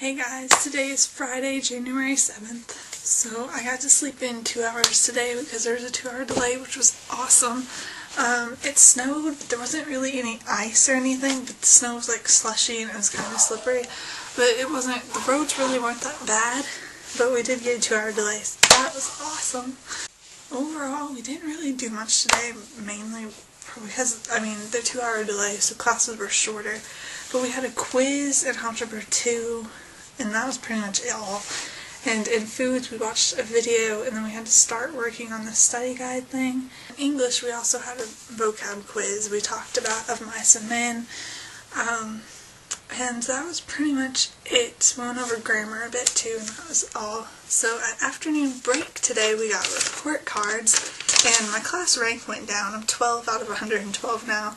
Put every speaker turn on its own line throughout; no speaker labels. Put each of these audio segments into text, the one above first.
Hey guys, today is Friday, January 7th. So I got to sleep in two hours today because there was a two hour delay, which was awesome. Um, it snowed, there wasn't really any ice or anything, but the snow was like slushy and it was kind of slippery. But it wasn't, the roads really weren't that bad, but we did get a two hour delay. So that was awesome. Overall, we didn't really do much today, mainly because, I mean, the two hour delay, so classes were shorter. But we had a quiz in Algebra 2, and that was pretty much it all. And in foods, we watched a video, and then we had to start working on the study guide thing. In English, we also had a vocab quiz. We talked about of mice and men. Um, and that was pretty much it. We went over grammar a bit too, and that was all. So at afternoon break today, we got report cards, and my class rank went down. I'm 12 out of 112 now.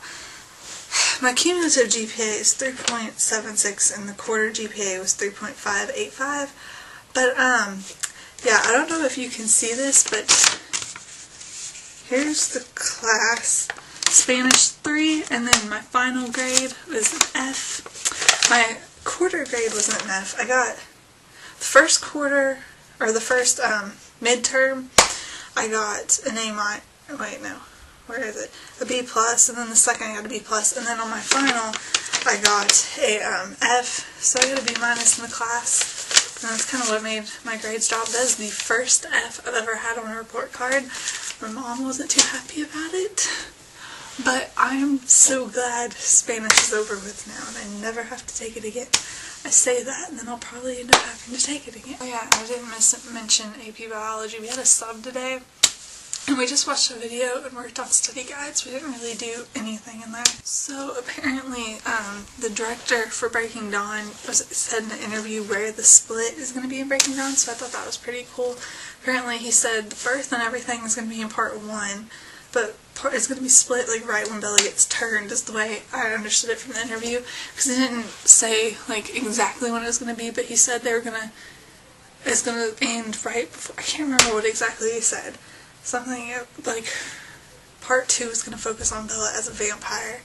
My cumulative GPA is 3.76 and the quarter GPA was 3.585. But, um, yeah, I don't know if you can see this, but here's the class. Spanish 3, and then my final grade was an F. My quarter grade was an F. I got the first quarter, or the first um, midterm, I got an A. Wait, no where is it? A B plus, and then the second I got a B plus, and then on my final I got a um, F, so I got a B minus in the class. And that's kind of what made my grades drop. That is the first F I've ever had on a report card. My mom wasn't too happy about it. But I'm so glad Spanish is over with now and I never have to take it again. I say that and then I'll probably end up having to take it again. Oh yeah, I didn't miss mention AP Biology. We had a sub today and we just watched a video and worked on study guides. We didn't really do anything in there. So apparently um, the director for Breaking Dawn was said in an interview where the split is going to be in Breaking Dawn, so I thought that was pretty cool. Apparently he said the birth and everything is going to be in part one, but part, is going to be split like right when Bella gets turned is the way I understood it from the interview. Because he didn't say like exactly when it was going to be, but he said they were going to, it's going to end right before, I can't remember what exactly he said something like part two is going to focus on Bella as a vampire,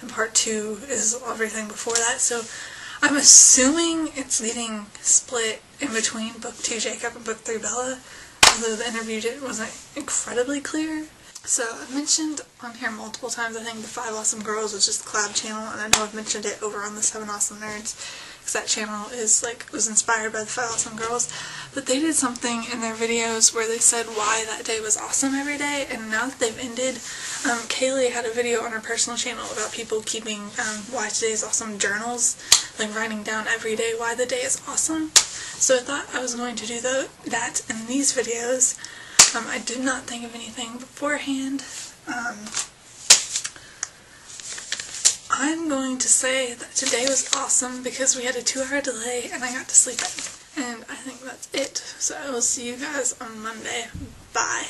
and part two is everything before that. So I'm assuming it's leading split in between book two Jacob and book three Bella, although the interview didn't wasn't incredibly clear. So I've mentioned on here multiple times, I think the Five Awesome Girls, which is the collab channel, and I know I've mentioned it over on the Seven Awesome Nerds, because that channel is like, was inspired by the Five Awesome Girls, but they did something in their videos where they said why that day was awesome every day, and now that they've ended, um, Kayley had a video on her personal channel about people keeping um, why today is awesome journals, like writing down every day why the day is awesome. So I thought I was going to do the, that in these videos, um, I did not think of anything beforehand. Um, I'm going to say that today was awesome because we had a two hour delay and I got to sleep in. And I think that's it. So I will see you guys on Monday. Bye.